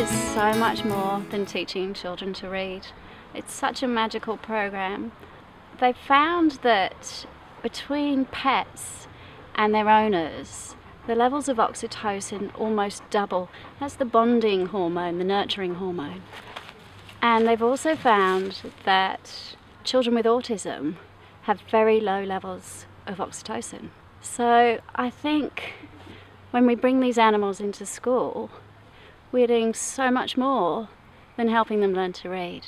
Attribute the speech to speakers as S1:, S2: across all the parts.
S1: is so much more than teaching children to read. It's such a magical program. They found that between pets and their owners, the levels of oxytocin almost double. That's the bonding hormone, the nurturing hormone. And they've also found that children with autism have very low levels of oxytocin. So I think when we bring these animals into school, we're doing so much more than helping them learn to read.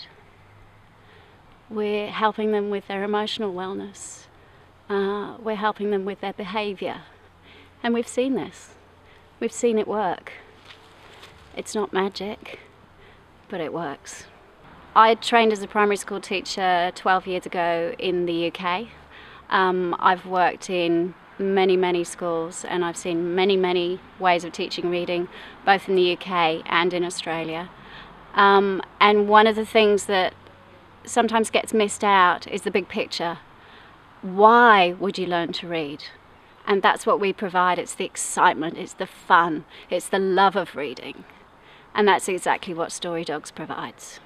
S1: We're helping them with their emotional wellness. Uh, we're helping them with their behaviour. And we've seen this. We've seen it work. It's not magic, but it works. I trained as a primary school teacher 12 years ago in the UK. Um, I've worked in many, many schools and I've seen many, many ways of teaching reading, both in the UK and in Australia. Um, and one of the things that sometimes gets missed out is the big picture. Why would you learn to read? And that's what we provide. It's the excitement, it's the fun, it's the love of reading. And that's exactly what Story Dogs provides.